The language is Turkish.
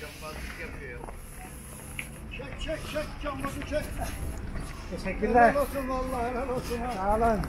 cambazlık yapıyor ya. Çek çek çek cambazı çek. Teşekkürler. Helal olsun vallahi helal olsun. Ha. Sağ olun.